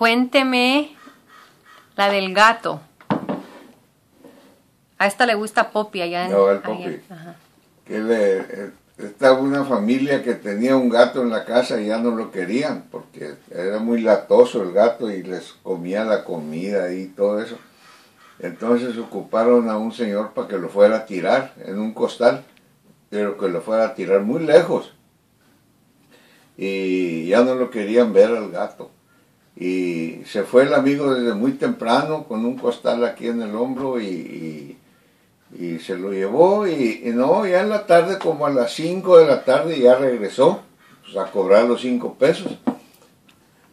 Cuénteme la del gato. A esta le gusta Poppy allá en... No, el Poppy. ajá. que le, eh, estaba una familia que tenía un gato en la casa y ya no lo querían porque era muy latoso el gato y les comía la comida y todo eso. Entonces ocuparon a un señor para que lo fuera a tirar en un costal, pero que lo fuera a tirar muy lejos. Y ya no lo querían ver al gato. Y se fue el amigo desde muy temprano con un costal aquí en el hombro y, y- se lo llevó y, no, ya en la tarde, como a las 5 de la tarde, ya regresó pues, a cobrar los 5 pesos.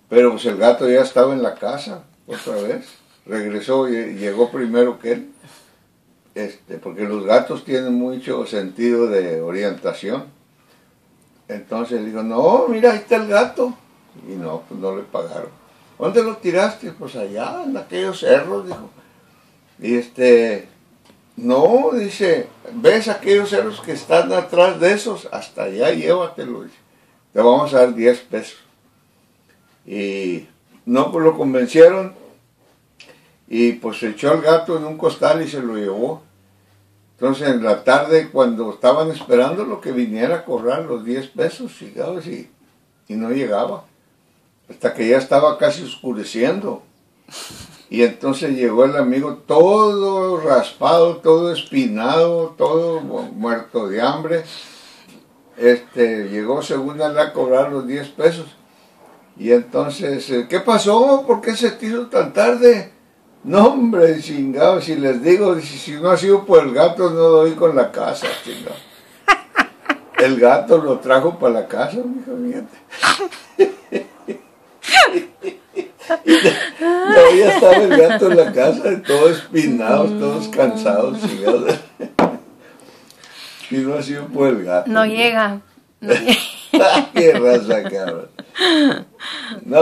Pero pues el gato ya estaba en la casa otra vez. Regresó y llegó primero que él. Este, porque los gatos tienen mucho sentido de orientación. Entonces le no, mira, ahí está el gato. Y no, pues no le pagaron. ¿Dónde lo tiraste? Pues allá, en aquellos cerros, dijo. Y este, no, dice, ¿ves aquellos cerros que están atrás de esos? Hasta allá llévatelo, dice. Te vamos a dar 10 pesos. Y no, pues lo convencieron. Y pues echó al gato en un costal y se lo llevó. Entonces en la tarde, cuando estaban esperando lo que viniera a cobrar los 10 pesos. Y, y no llegaba. Hasta que ya estaba casi oscureciendo. Y entonces llegó el amigo todo raspado, todo espinado, todo mu- muerto de hambre. Este, llegó según él a cobrar los 10 pesos. Y entonces, eh, ¿qué pasó? ¿Por qué se hizo tan tarde? No, hombre, chingado, si les digo, si no ha sido por el gato, no doy con la casa, chingado. El gato lo trajo para la casa, mijo, fíjate. No, ya estaba el gato en la casa, todos espinados, todos cansados. Y no ha sido por el gato. No llega. No llega. Qué raza, cabrón. No,